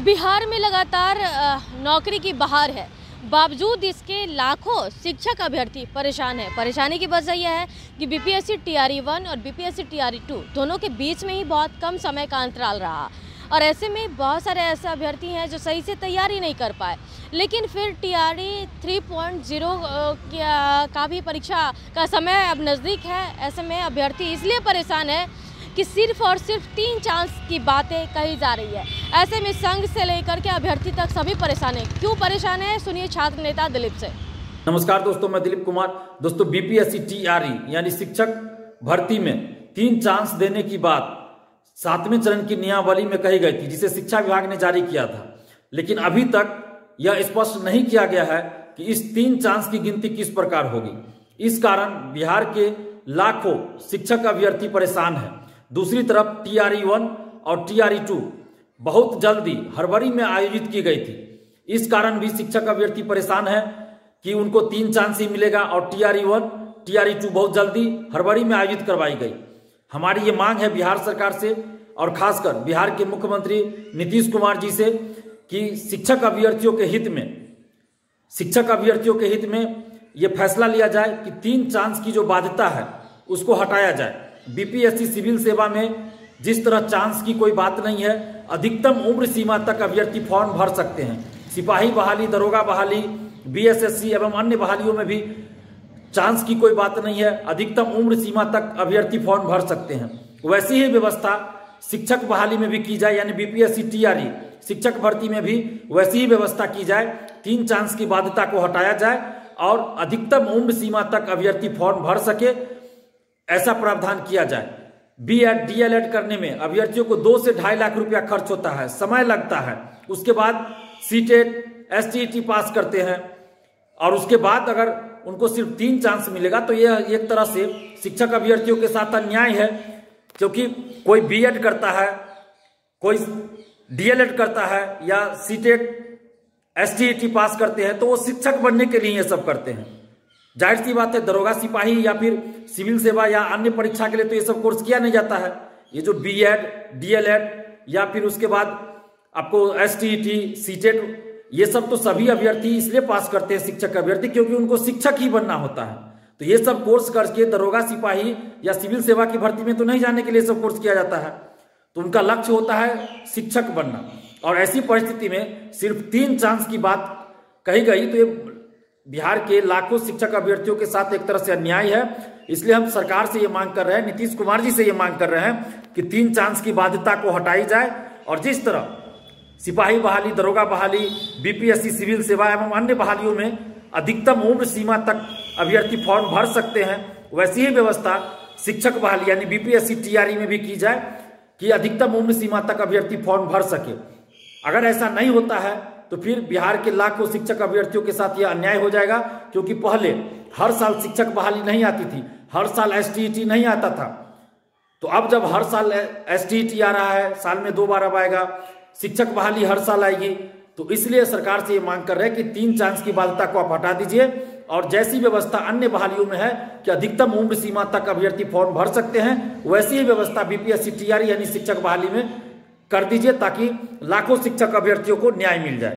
बिहार में लगातार नौकरी की बहार है। बावजूद इसके लाखों शिक्षक अभ्यर्थी परेशान है। परेशानी की वजह यह है कि बीपीएससी टीआरई वन और बीपीएससी टीआरई टू दोनों के बीच में ही बहुत कम समय का अंतराल रहा। और ऐसे में बहुत सारे ऐसे अभ्यर्थी हैं जो सही से तैयारी नहीं कर पाए। लेकिन फिर T R E three point zero का भी परीक्षा का समय अब नज़दीक है। ऐसे में अभ्यर्थी इसलिए परेशान है कि सिर्फ़ और सिर्फ़ तीन चांस की बातें कही जा रही है। ऐसे में संघ से लेकर के अभ्यर्थी तक सभी परेशान है। क्यों परेशान है? सुनिए छात्र नेता दिलीप से। नमस्कार दोस्तों, मैं दिलीप कुमार। दोस्तों बीपीएससी टीआरई यानी शिक्षक भर्ती में तीन चांस देने की बात सातवें चरण की नियमावली में कही गई थी, जिसे शिक्षा विभाग ने जारी किया था। लेकिन अभी तक यह स्पष्ट नहीं किया गया है कि इस तीन चांस की गिनती किस प्रकार होगी। इस कारण बिहार के लाखों शिक्षक अभ्यर्थी परेशान हैं। दूसरी तरफ़ टीआरई वन और टीआरई टू बहुत जल्दी हरवरी में आयोजित की गई थी। इस कारण भी शिक्षक अभ्यर्थी परेशान है कि उनको तीन चांस ही मिलेगा और टीआरई वन, टीआरई टू बहुत जल्दी हरवरी में आयोजित करवाई गई। हमारी ये मांग है बिहार सरकार से और खासकर बिहार के मुख्यमंत्री नीतीश कुमार जी से कि शिक्षक अभ्यर्थियों के हित में, शिक्षक अभ्यर्थियों के हित में ये फैसला लिया जाए कि तीन चांस की जो बाध्यता है उसको हटाया जाए। बीपीएससी सिविल सेवा में जिस तरह चांस की कोई बात नहीं है, अधिकतम उम्र सीमा तक अभ्यर्थी फॉर्म भर सकते हैं। सिपाही बहाली, दरोगा बहाली बीएसएससी एवं अन्य बहालियों में भी चांस की कोई बात नहीं है, अधिकतम उम्र सीमा तक अभ्यर्थी फॉर्म भर सकते हैं। वैसी ही व्यवस्था शिक्षक बहाली में भी की जाए, यानी बीपीएससी टीआरई शिक्षक भर्ती में भी वैसी ही व्यवस्था की जाए, तीन चांस की बाध्यता को हटाया जाए और अधिकतम उम्र सीमा तक अभ्यर्थी फॉर्म भर सके, ऐसा प्रावधान किया जाए। B Ed D El Ed करने में अभ्यर्थियों को दो से ढाई लाख रुपया खर्च होता है, समय लगता है। उसके बाद C TET S T T पास करते हैं। और उसके बाद अगर उनको सिर्फ़ तीन चांस मिलेगा तो यह एक तरह से शिक्षक अभ्यर्थियों के साथ अन्याय है, क्योंकि कोई बी एड करता है, कोई डीएलएड करता है या सी टेट एस टी पास करते हैं तो वो शिक्षक बनने के लिए ये सब करते हैं। ज़ाहिर सी बात है, दरोगा सिपाही या फिर सिविल सेवा या अन्य परीक्षा के लिए तो ये सब कोर्स किया नहीं जाता है। ये जो B Ed D El Ed या फिर उसके बाद आपको S T T C TET ये सब तो सभी अभ्यर्थी इसलिए पास करते हैं, शिक्षक अभ्यर्थी, क्योंकि उनको शिक्षक ही बनना होता है। तो ये सब कोर्स करके दरोगा सिपाही या सिविल सेवा की भर्ती में तो नहीं जाने के लिए सब कोर्स किया जाता है। तो उनका लक्ष्य होता है शिक्षक बनना। और ऐसी परिस्थिति में सिर्फ़ तीन चांस की बात कही गई तो ये बिहार के लाखों शिक्षक अभ्यर्थियों के साथ एक तरह से अन्याय है। इसलिए हम सरकार से ये मांग कर रहे हैं, नीतीश कुमार जी से ये मांग कर रहे हैं कि तीन चांस की बाध्यता को हटाई जाए और जिस तरह सिपाही बहाली, दरोगा बहाली, बीपीएससी सिविल सेवा एवं अन्य बहालियों में अधिकतम उम्र सीमा तक अभ्यर्थी फॉर्म भर सकते हैं, वैसी ही व्यवस्था शिक्षक बहाली यानी बीपीएससी टीआरई में भी की जाए कि अधिकतम उम्र सीमा तक अभ्यर्थी फॉर्म भर सके। अगर ऐसा नहीं होता है तो फिर बिहार के लाखों शिक्षक अभ्यर्थियों के साथ यह अन्याय हो जाएगा, क्योंकि पहले हर साल शिक्षक बहाली नहीं आती थी, हर साल एसटीटी नहीं आता था। तो अब जब हर साल एसटीटी आ रहा है, साल में दो बार अब आएगा, शिक्षक बहाली हर साल आएगी तो इसलिए सरकार से ये मांग कर रहे हैं कि तीन चांस की बाध्यता को आप हटा दीजिए, और जैसी व्यवस्था अन्य बहालियों में है कि अधिकतम उम्र सीमा तक अभ्यर्थी फॉर्म भर सकते हैं, वैसी ही व्यवस्था बीपीएससी टीआर यानी शिक्षक बहाली में कर दीजिए ताकि लाखों शिक्षक अभ्यर्थियों को न्याय मिल जाए।